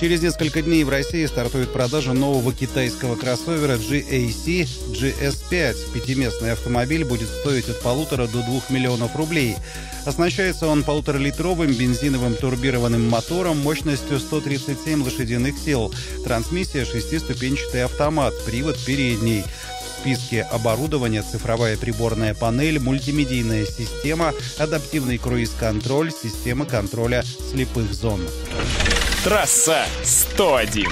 Через несколько дней в России стартует продажа нового китайского кроссовера GAC GS5. Пятиместный автомобиль будет стоить от полутора до двух миллионов рублей. Оснащается он полуторалитровым бензиновым турбированным мотором мощностью 137 лошадиных сил. Трансмиссия шестиступенчатый автомат, привод передний. В списке оборудования цифровая приборная панель, мультимедийная система, адаптивный круиз-контроль, система контроля слепых зон. Трасса 101.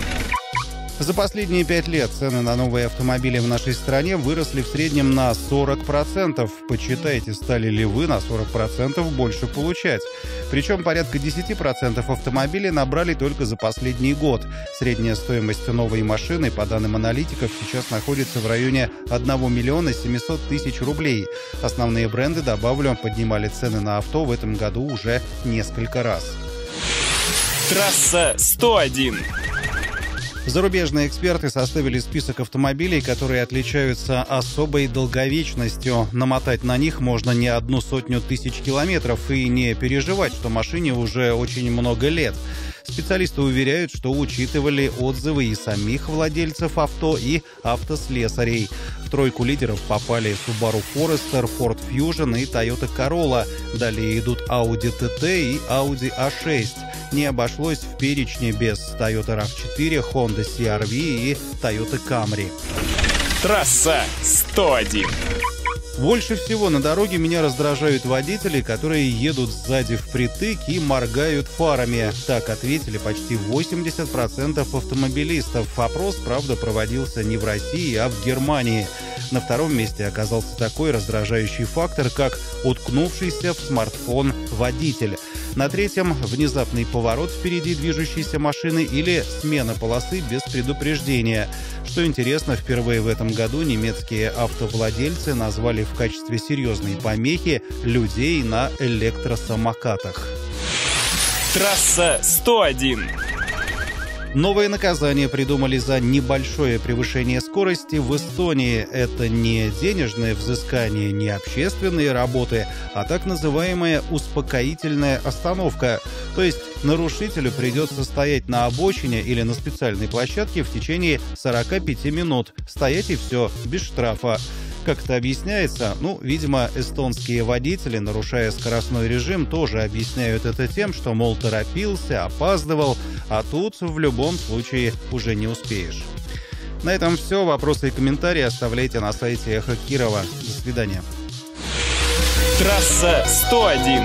За последние пять лет цены на новые автомобили в нашей стране выросли в среднем на 40%. Почитайте, стали ли вы на 40% больше получать. Причем порядка 10% автомобилей набрали только за последний год. Средняя стоимость новой машины, по данным аналитиков, сейчас находится в районе 1 миллиона 700 тысяч рублей. Основные бренды, добавлю, поднимали цены на авто в этом году уже несколько раз. Трасса 101. Зарубежные эксперты составили список автомобилей, которые отличаются особой долговечностью. Намотать на них можно не одну сотню тысяч километров и не переживать, что машине уже очень много лет. Специалисты уверяют, что учитывали отзывы и самих владельцев авто, и автослесарей. В тройку лидеров попали Subaru Forester, Ford Fusion и Toyota Corolla. Далее идут Audi TT и Audi A6. Не обошлось в перечне без Toyota RAV4, Honda CR-V и Toyota Camry. Трасса 101. Больше всего на дороге меня раздражают водители, которые едут сзади впритык и моргают фарами. Так ответили почти 80% автомобилистов. Опрос, правда, проводился не в России, а в Германии. На втором месте оказался такой раздражающий фактор, как уткнувшийся в смартфон водитель. На третьем – внезапный поворот впереди движущейся машины или смена полосы без предупреждения. Что интересно, впервые в этом году немецкие автовладельцы назвали в качестве серьезной помехи людей на электросамокатах. Трасса 101. Новое наказание придумали за небольшое превышение скорости в Эстонии. Это не денежное взыскание, не общественные работы, а так называемая успокоительная остановка. То есть нарушителю придется стоять на обочине или на специальной площадке в течение 45 минут. Стоять и все, без штрафа. Как это объясняется? Ну, видимо, эстонские водители, нарушая скоростной режим, тоже объясняют это тем, что, мол, торопился, опаздывал, а тут в любом случае уже не успеешь. На этом все. Вопросы и комментарии оставляйте на сайте Эхо Кирова. До свидания. Трасса 101.